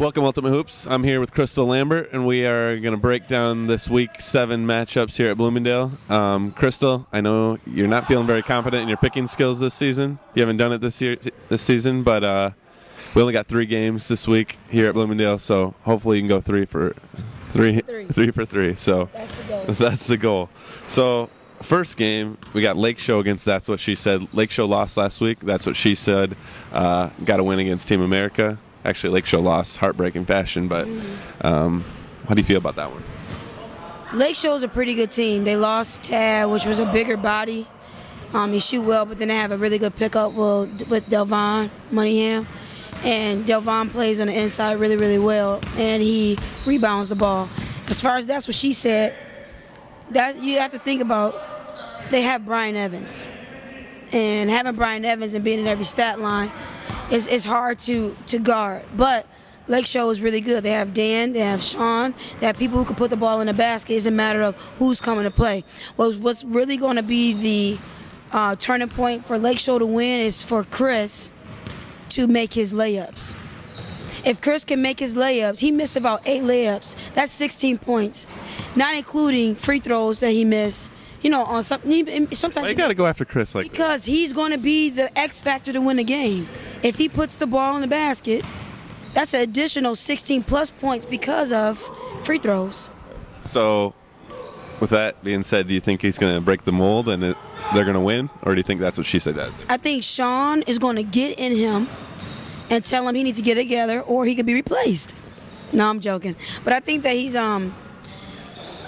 Welcome, Ultimate Hoops. I'm here with Crystal Lambert, and we are going to break down this week seven matchups here at Bloomingdale. Um, Crystal, I know you're not feeling very confident in your picking skills this season. You haven't done it this year, this season, but uh, we only got three games this week here at Bloomingdale, so hopefully you can go three for three, Three. three for three. So That's the goal. that's the goal. So first game we got Lake Show against That's What She Said. Lake Show lost last week. That's what she said. Uh, got a win against Team America. Actually, Lake Show lost heartbreaking fashion. But um, how do you feel about that one? Lake Show's a pretty good team. They lost Tad, which was a bigger body. Um, he shoot well, but then they have a really good pickup with, with Delvon Moneyham. And Delvon plays on the inside really, really well, and he rebounds the ball. As far as that's what she said, that you have to think about. They have Brian Evans, and having Brian Evans and being in every stat line is is hard to to guard. But Lake Show is really good. They have Dan, they have Sean, they have people who can put the ball in the basket. It's a matter of who's coming to play. Well, what's really going to be the uh, turning point for Lake Show to win is for Chris to make his layups. If Chris can make his layups, he missed about eight layups. That's 16 points, not including free throws that he missed. You know, on some sometimes Well, you got to go after Chris like because he's going to be the X factor to win the game. If he puts the ball in the basket, that's an additional 16 plus points because of free throws. so. With that being said, do you think he's going to break the mold and it, they're going to win, or do you think that's what she said does? I think Sean is going to get in him and tell him he needs to get it together or he could be replaced. No, I'm joking. But I think that he's um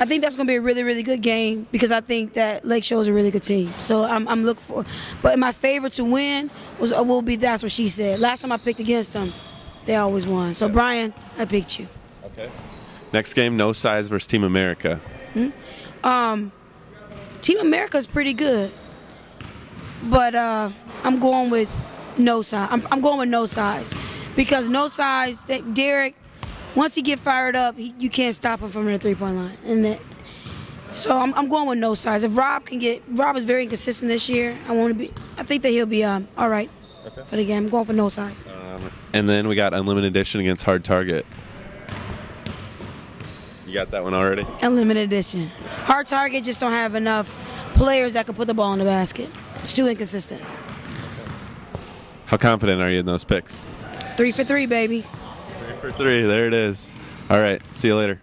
I think that's going to be a really, really good game because I think that Lake Show is a really good team. So I'm, I'm looking for. But my favorite to win was will be that's what she said. Last time I picked against them, they always won. So Brian, I picked you. Okay. Next game, No Size versus Team America. Hmm? Um, Team America is pretty good, but uh, I'm going with no size. I'm, I'm going with no size because no size. That Derek, once he get fired up, he, you can't stop him from the three point line, and that, so I'm, I'm going with no size. If Rob can get, Rob is very inconsistent this year. I want to be. I think that he'll be um, all right. But again, I'm going for no size. And then we got Unlimited Edition against Hard Target. You got that one already? Unlimited edition. Hard target just don't have enough players that can put the ball in the basket. It's too inconsistent. How confident are you in those picks? Three for three, baby. For three. There it is. All right. See you later.